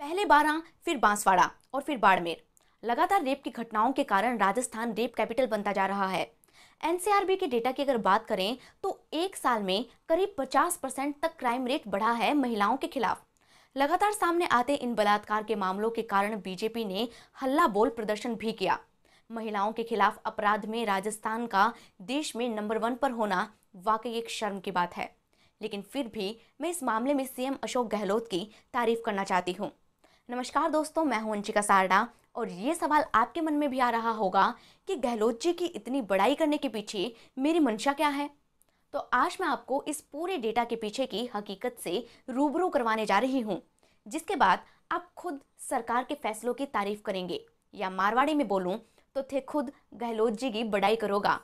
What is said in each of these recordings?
पहले बारह फिर बांसवाड़ा और फिर बाड़मेर। लगातार रेप की घटनाओं के कारण राजस्थान रेप कैपिटल बनता जा रहा है। एनसीआरबी के डेटा की अगर बात करें तो एक साल में करीब 50 परसेंट तक क्राइम रेट बढ़ा है महिलाओं के खिलाफ। लगातार सामने आते इन बलात्कार के मामलों के कारण बीजेपी ने हल्ला बोल प्रदर्शन भी किया। महिलाओं के खिलाफ अपराध में राजस्थान का देश में नंबर वन पर होना वाकई एक शर्म की बात है। लेकिन फिर भी मैं इस मामले में सीएम अशोक गहलोत की तारीफ़ करना चाहती हूँ। नमस्कार दोस्तों, मैं हूँ अंशिका सारडा और ये सवाल आपके मन में भी आ रहा होगा कि गहलोत जी की इतनी बड़ाई करने के पीछे मेरी मंशा क्या है? तो आज मैं आपको इस पूरे डेटा के पीछे की हकीकत से रूबरू करवाने जा रही हूँ, जिसके बाद आप खुद सरकार के फैसलों की तारीफ़ करेंगे या मारवाड़ी में बोलूँ तो थे खुद गहलोत जी की बड़ाई करोगा।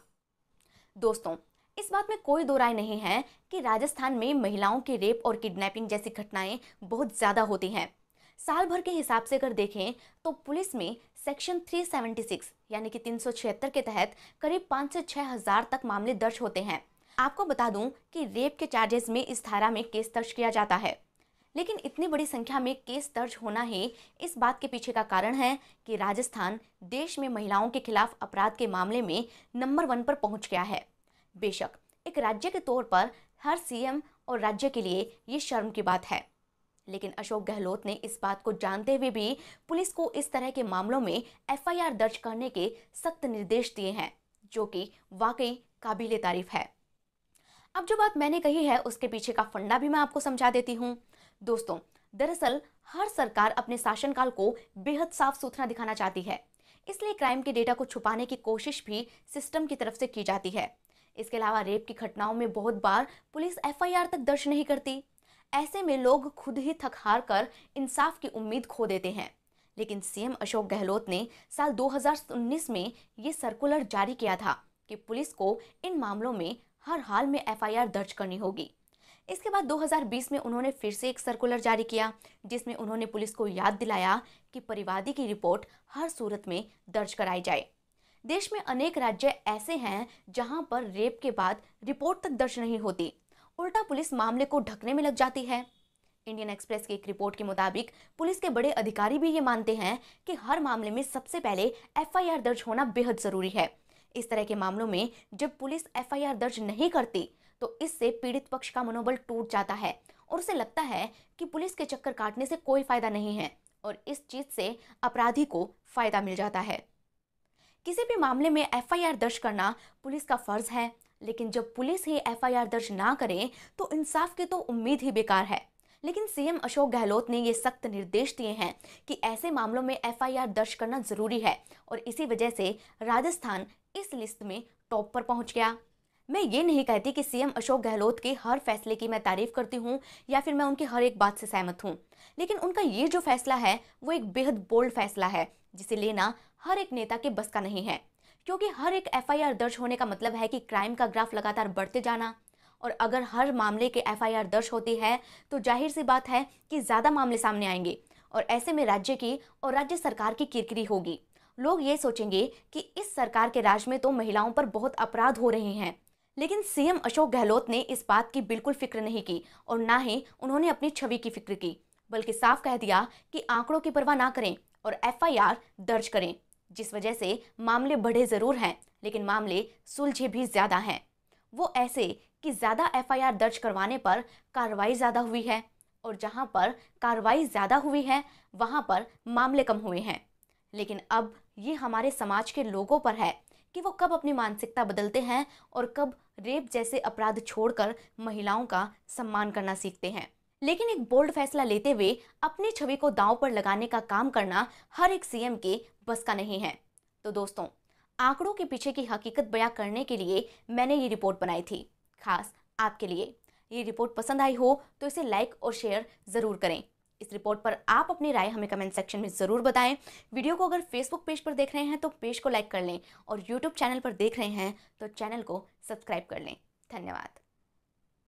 दोस्तों, इस बात में कोई दो राय नहीं है कि राजस्थान में महिलाओं के रेप और किडनैपिंग जैसी घटनाएँ बहुत ज़्यादा होती हैं। साल भर के हिसाब से अगर देखें तो पुलिस में सेक्शन 376 यानी कि तीन सौ छिहत्तर के तहत करीब पाँच से छः हज़ार तक मामले दर्ज होते हैं। आपको बता दूँ कि रेप के चार्जेस में इस धारा में केस दर्ज किया जाता है। लेकिन इतनी बड़ी संख्या में केस दर्ज होना ही इस बात के पीछे का कारण है कि राजस्थान देश में महिलाओं के खिलाफ अपराध के मामले में नंबर वन पर पहुँच गया है। बेशक, एक राज्य के तौर पर हर सीएम और राज्य के लिए ये शर्म की बात है। लेकिन अशोक गहलोत ने इस बात को जानते हुए भी पुलिस को इस तरह के मामलों में एफआईआर दर्ज करने के सख्त निर्देश दिए हैं, जो कि वाकई काबिल तारीफ़ है। अब जो बात मैंने कही है, उसके पीछे का फंडा भी मैं आपको समझा देती हूँ। दोस्तों, दरअसल हर सरकार अपने शासनकाल को बेहद साफ़ सुथरा दिखाना चाहती है। इसलिए क्राइम के डेटा को छुपाने की कोशिश भी सिस्टम की तरफ़ से की जाती है। इसके अलावा रेप की घटनाओं में बहुत बार पुलिस एफआईआर तक दर्ज नहीं करती। ऐसे में लोग खुद ही थक हार कर इंसाफ की उम्मीद खो देते हैं। लेकिन सीएम अशोक गहलोत ने साल 2019 में ये सर्कुलर जारी किया था कि पुलिस को इन मामलों में हर हाल में एफआईआर दर्ज करनी होगी। इसके बाद 2020 में उन्होंने फिर से एक सर्कुलर जारी किया, जिसमें उन्होंने पुलिस को याद दिलाया कि परिवादी की रिपोर्ट हर सूरत में दर्ज कराई जाए। देश में अनेक राज्य ऐसे हैं जहाँ पर रेप के बाद रिपोर्ट तक दर्ज नहीं होती। उल्टा पुलिस मामले को ढकने में लग जाती है। इंडियन एक्सप्रेस की एक रिपोर्ट के मुताबिक, पुलिस के बड़े अधिकारी भी ये मानते हैं कि हर मामले में सबसे पहले एफआईआर दर्ज होना बेहद ज़रूरी है। इस तरह के मामलों में जब पुलिस एफआईआर दर्ज नहीं करती तो इससे पीड़ित पक्ष का मनोबल टूट जाता है और उसे लगता है कि पुलिस के चक्कर काटने से कोई फ़ायदा नहीं है और इस चीज़ से अपराधी को फ़ायदा मिल जाता है। किसी भी मामले में एफआईआर दर्ज करना पुलिस का फ़र्ज़ है लेकिन जब पुलिस ही एफआईआर दर्ज ना करे तो इंसाफ की तो उम्मीद ही बेकार है। लेकिन सीएम अशोक गहलोत ने ये सख्त निर्देश दिए हैं कि ऐसे मामलों में एफआईआर दर्ज करना ज़रूरी है और इसी वजह से राजस्थान इस लिस्ट में टॉप पर पहुँच गया। मैं ये नहीं कहती कि सीएम अशोक गहलोत के हर फैसले की मैं तारीफ़ करती हूँ या फिर मैं उनकी हर एक बात से सहमत हूँ। लेकिन उनका ये जो फैसला है, वो एक बेहद बोल्ड फैसला है, जिसे लेना हर एक नेता के बस का नहीं है। क्योंकि हर एक एफआईआर दर्ज होने का मतलब है कि क्राइम का ग्राफ लगातार बढ़ते जाना। और अगर हर मामले के एफआईआर दर्ज होती है तो ज़ाहिर सी बात है कि ज़्यादा मामले सामने आएँगे। और ऐसे में राज्य की और राज्य सरकार की किरकिरी होगी। लोग ये सोचेंगे कि इस सरकार के राज में तो महिलाओं पर बहुत अपराध हो रहे हैं। लेकिन सीएम अशोक गहलोत ने इस बात की बिल्कुल फ़िक्र नहीं की और ना ही उन्होंने अपनी छवि की फ़िक्र की, बल्कि साफ़ कह दिया कि आंकड़ों की परवाह ना करें और एफआईआर दर्ज करें। जिस वजह से मामले बढ़े ज़रूर हैं, लेकिन मामले सुलझे भी ज़्यादा हैं। वो ऐसे कि ज़्यादा एफआईआर दर्ज करवाने पर कार्रवाई ज़्यादा हुई है, और जहाँ पर कार्रवाई ज़्यादा हुई है, वहाँ पर मामले कम हुए हैं। लेकिन अब ये हमारे समाज के लोगों पर है कि वो कब अपनी मानसिकता बदलते हैं और कब रेप जैसे अपराध छोड़कर महिलाओं का सम्मान करना सीखते हैं। लेकिन एक बोल्ड फैसला लेते हुए अपनी छवि को दांव पर लगाने का काम करना हर एक सीएम के बस का नहीं है। तो दोस्तों, आंकड़ों के पीछे की हकीकत बयां करने के लिए मैंने ये रिपोर्ट बनाई थी। खास आपके लिए ये रिपोर्ट पसंद आई हो तो इसे लाइक और शेयर ज़रूर करें। इस रिपोर्ट पर आप अपनी राय हमें कमेंट सेक्शन में ज़रूर बताएँ। वीडियो को अगर फेसबुक पेज पर देख रहे हैं तो पेज को लाइक कर लें और यूट्यूब चैनल पर देख रहे हैं तो चैनल को सब्सक्राइब कर लें। धन्यवाद।